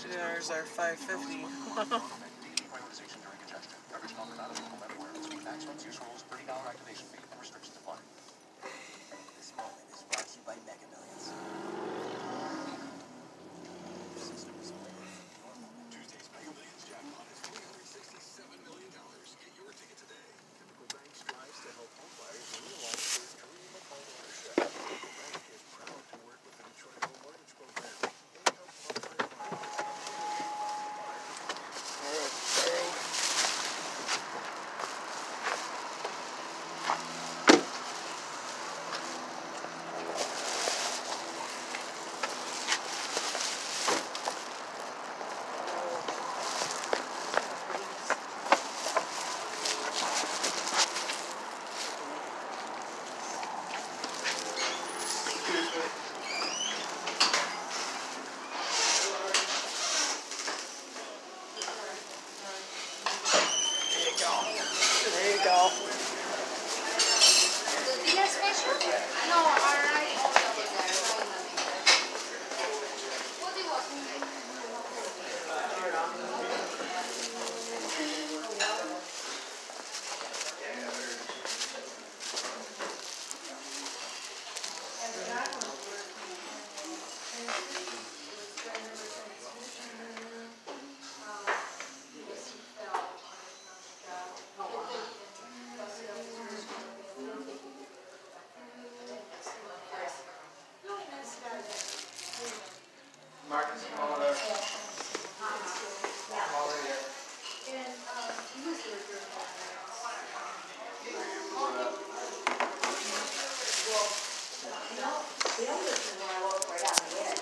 Budget hours are 550. y'all. bill when I worked right out of it.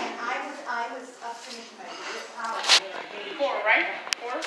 And I was, I was up finishing my college. Four, right? Four?